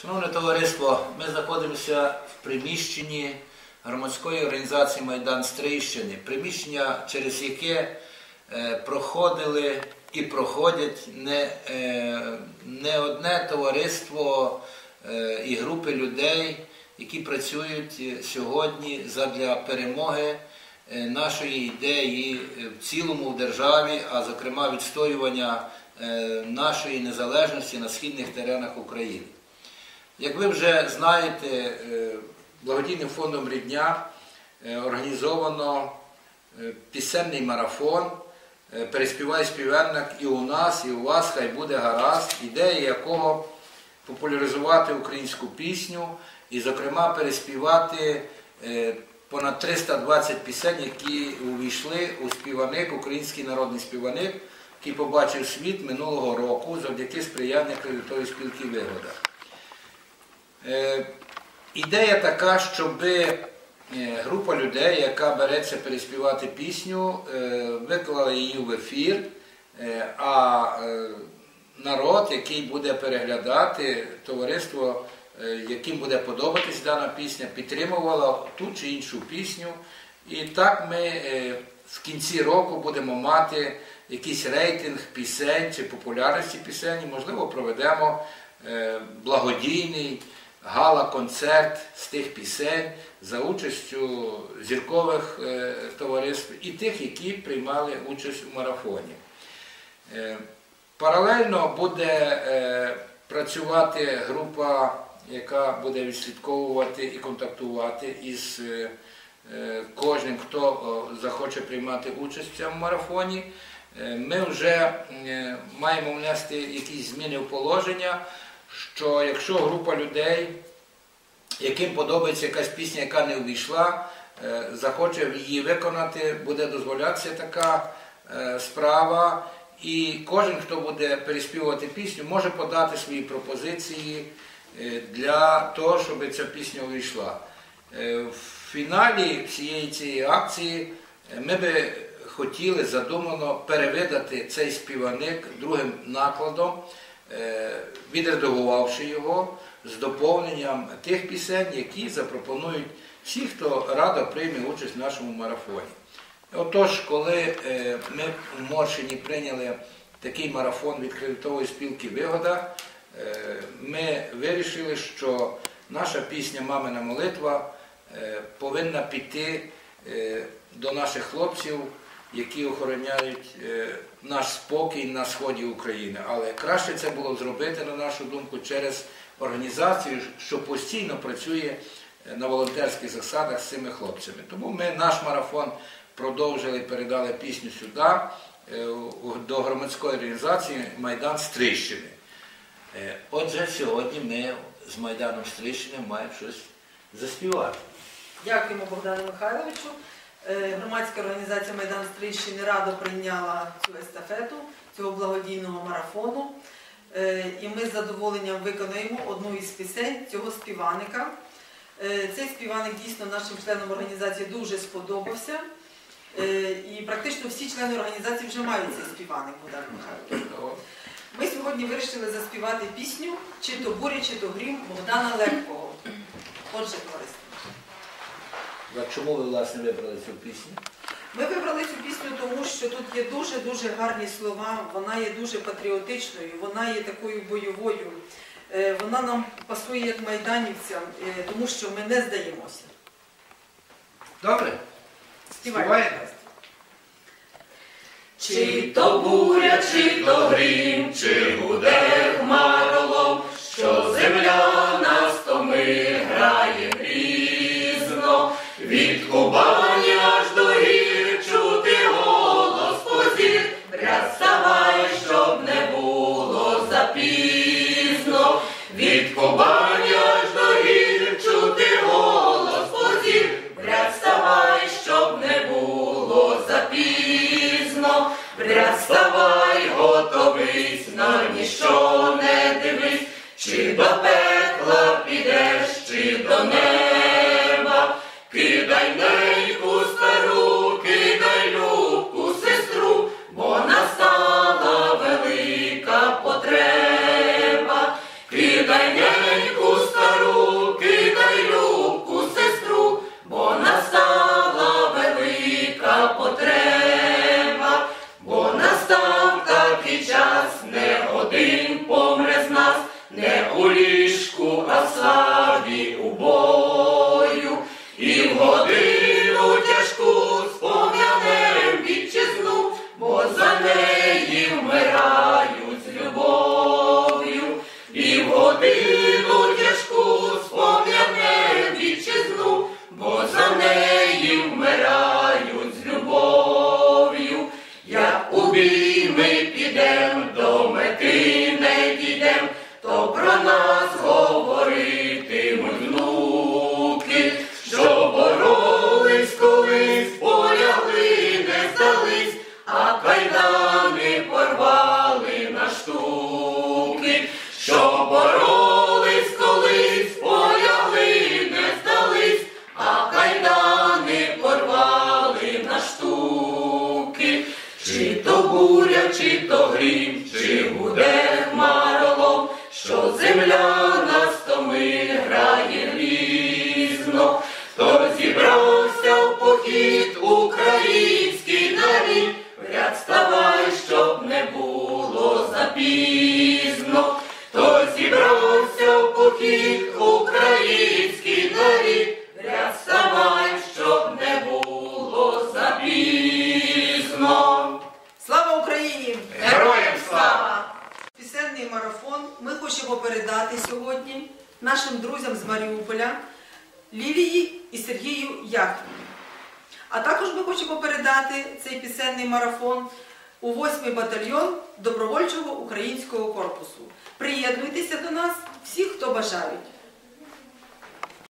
Шановне товариство, ми знаходимося в приміщенні громадської організації Майдан Стрийщини, приміщення, через яке е, проходили і проходять не, е, не одне товариство е, і групи людей, які працюють сьогодні задля перемоги нашої ідеї в цілому в державі, а зокрема відстоювання нашої незалежності на східних теренах України. Як ви вже знаєте, е, благодійним фондом Рідня е, організовано е, пісенний марафон Переспівай співельник і у нас, і у вас хай буде гаразд, ідея якого популяризувати українську пісню і, зокрема, переспівати понад 320 пісень, які увійшли у співаник, український народний співаник, який побачив світ минулого року завдяки сприяння кредитової спілки Вигода. Е, Ідея така, щоб група людей, яка береться переспівати пісню, е, виклала її в ефір, е, а е, народ, який буде переглядати, товариство, е, яким буде подобатись дана пісня, підтримувало ту чи іншу пісню. І так ми е, в кінці року будемо мати якийсь рейтинг пісень чи популярності пісень, можливо, проведемо е, благодійний гала-концерт з тих пісень за участю зіркових е, товариств і тих, які приймали участь у марафоні. Е, Паралельно буде е, працювати група, яка буде відслідковувати і контактувати із кожним, хто захоче приймати участь в цьому марафоні. Ми вже маємо внести якісь зміни в положення, що якщо група людей, яким подобається якась пісня, яка не увійшла, е, захоче її виконати, буде дозволятися така е, справа. І кожен, хто буде переспівувати пісню, може подати свої пропозиції е, для того, щоб ця пісня увійшла. В фіналі всієї цієї акції ми би хотіли задумано перевидати цей співаник другим накладом, відредагувавши його з доповненням тих пісень, які запропонують всі, хто радо прийме участь в нашому марафоні. Отож, коли е, ми в Моршині прийняли такий марафон від кредитової спілки Вигода, е, ми вирішили, що наша пісня Мамина молитва е, повинна піти е, до наших хлопців, які охороняють е, наш спокій на сході України. Але краще це було зробити, на нашу думку, через організацію, що постійно працює е, на волонтерських засадах з цими хлопцями. Тому ми наш марафон продовжили, передали пісню сюди, е, до громадської організації Майдан Стрищини. Отже, сьогодні ми з Майданом Стрищини маємо щось заспівати. Дякуємо Богдану Михайловичу. Е, Громадська організація Майдан Стрийщини радо прийняла цю естафету цього благодійного марафону. Е, І ми з задоволенням виконуємо одну із пісень цього співаника. Е, Цей співаник дійсно нашим членам організації дуже сподобався. І практично всі члени організації вже мають цей співаник Богдан Михайлович. Ми сьогодні вирішили заспівати пісню чи то буря, чи то грім Богдана Легкого. Отже, товариство. А Чому ви власне вибрали цю пісню? Ми вибрали цю пісню, тому що тут є дуже-дуже гарні слова, вона є дуже патріотичною, вона є такою бойовою. Е, Вона нам пасує як майданівцям, е, тому що ми не здаємося. Добре? Співаємо. Чи то буря, чи то грім, чи гуде хмаролом, запізно, готовись, на ніщо не дивись, чи до пекла підеш, чи до неба, кидай неньку годину тяжку спом'янем вітчизну, бо за неї вмирають з любов'ю. Як у бій ми підем, до мети не дійдем, то про нас говоритимуть внуки, що боролись колись, полягли, не здались, а кайдани порвали на штуки, що то буря, чи то грім, чи буде хмаролом, що земля нас томи грає різно, то зібрався в похід український нашим друзям з Маріуполя Лілії і Сергію Яхві. А також ми хочемо передати цей пісенний марафон у 8-й батальйон добровольчого українського корпусу. Приєднуйтеся до нас всі, хто бажають.